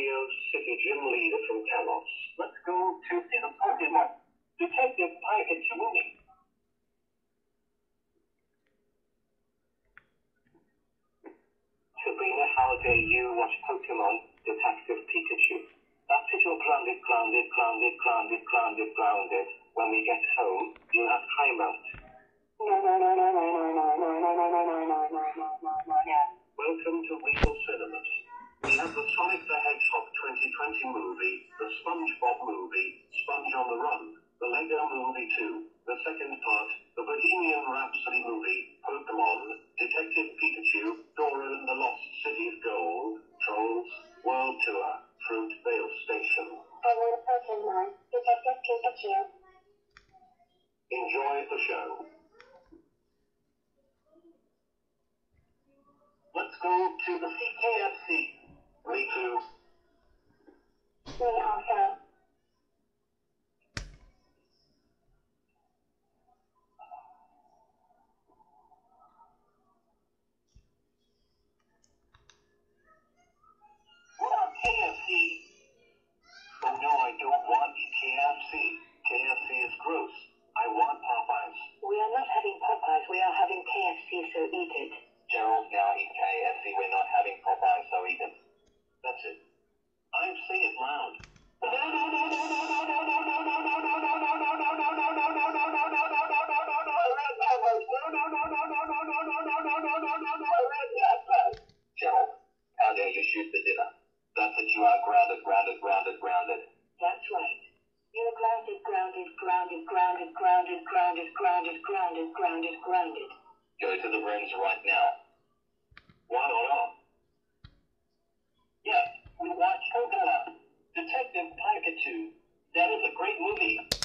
Galileo's city gym leader from Telos. Let's go to see the Pokemon. Detective Pike and Shimuni. Sabrina, how dare you watch Pokemon Detective Pikachu? That's it, grounded, grounded, grounded, grounded, grounded, grounded. When we get home, you'll have timeout. Welcome to Weasel. Movie 2, the second part, the Bohemian Rhapsody movie, Pokemon, Detective Pikachu, Dora and the Lost City of Gold, Trolls, World Tour, Fruitvale Station. I want Pokemon, Detective Pikachu. Enjoy the show. Let's go to the CKFC. Me too. Me also. What about KFC? Oh no, I don't want KFC. KFC is gross. I want Popeyes. We are not having Popeyes, we are having KFC, it. Gerald, now eat KFC. We're not having Popeyes, so eat it. That's it. I'm saying it loud. Gerald, how dare you shoot the dinner? That's it, you are grounded, grounded, grounded, grounded. That's right. You're grounded, grounded, grounded, grounded, grounded, grounded, grounded, grounded, grounded, grounded. Go to the rooms right now. Not on? Yes, we watched Pokemon. Uh, Detective Pikachu. That is a great movie.